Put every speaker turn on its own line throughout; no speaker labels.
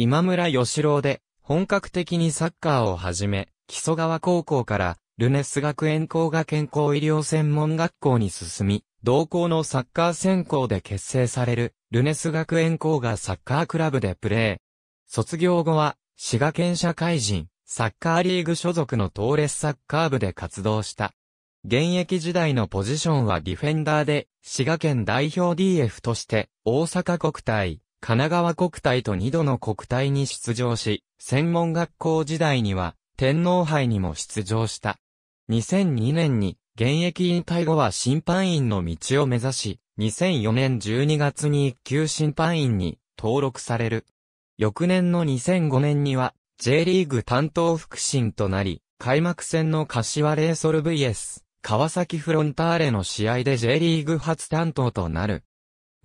今村義郎で、本格的にサッカーを始め、木曽川高校から、ルネス学園工学健康医療専門学校に進み、同校のサッカー専攻で結成される、ルネス学園工学サッカークラブでプレー。卒業後は、滋賀県社会人、サッカーリーグ所属のトーレスサッカー部で活動した。現役時代のポジションはディフェンダーで、滋賀県代表 DF として、大阪国体、神奈川国体と2度の国体に出場し、専門学校時代には、天皇杯にも出場した。2002年に、現役引退後は審判員の道を目指し、2004年12月に一級審判員に登録される。翌年の2005年には、J リーグ担当副審となり、開幕戦の柏レイソル VS、川崎フロンターレの試合で J リーグ初担当となる。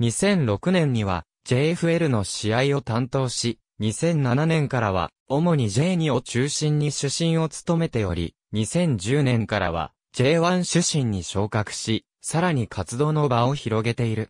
2006年には JFL の試合を担当し、2007年からは主に J2 を中心に主審を務めており、2010年からは J1 主審に昇格し、さらに活動の場を広げている。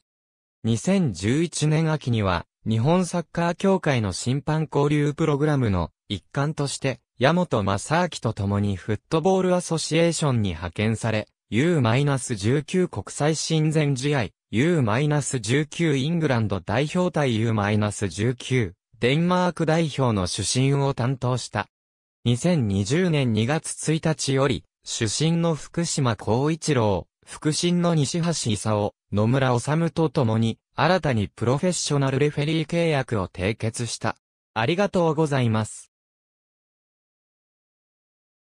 2011年秋には、日本サッカー協会の審判交流プログラムの一環として、山本正明と共にフットボールアソシエーションに派遣され、U-19 国際親善試合、U-19 イングランド代表対 U-19 デンマーク代表の主審を担当した。2020年2月1日より、主審の福島光一郎、副審の西橋勲、野村治と共に、新たにプロフェッショナルレフェリー契約を締結した。ありがとうございます。